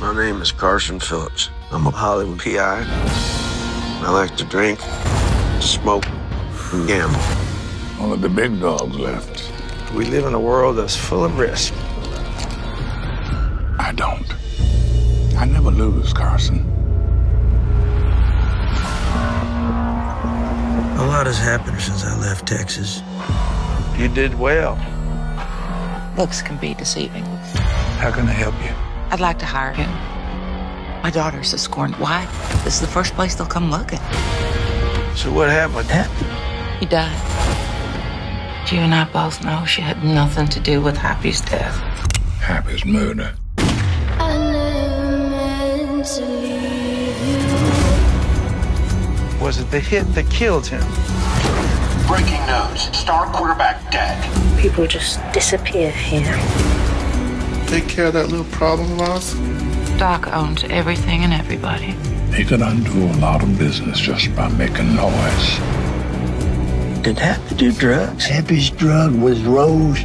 My name is Carson Phillips. I'm a Hollywood PI. I like to drink, smoke, and gamble. Only the big dogs left. We live in a world that's full of risk. I don't. I never lose, Carson. A lot has happened since I left Texas. You did well. Looks can be deceiving. How can I help you? I'd like to hire him. My daughter's a scorned wife. This is the first place they'll come looking. So what happened? He died. You and I both know she had nothing to do with Happy's death. Happy's murder. I never meant to leave you. Was it the hit that killed him? Breaking news. Star quarterback dead. People just disappear here. Take care of that little problem of ours. Doc owns everything and everybody. He could undo a lot of business just by making noise. Did Happy do drugs? Happy's drug was Rose.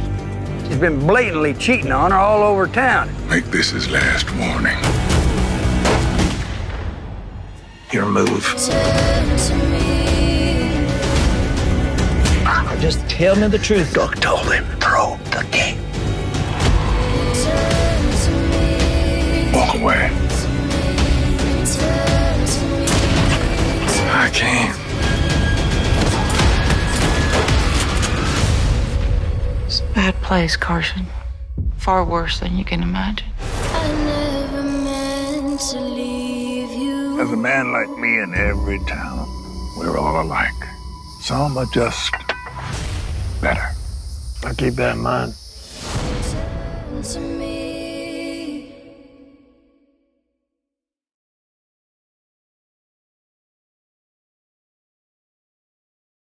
He's been blatantly cheating on her all over town. Make this his last warning. Your move. Turn to me. Just tell me the truth. Doc told him, throw the game. I can't. It's a bad place, Carson. Far worse than you can imagine. I never meant to leave you. There's a man like me in every town. We're all alike. Some are just better. I'll keep that in mind. Turn to me.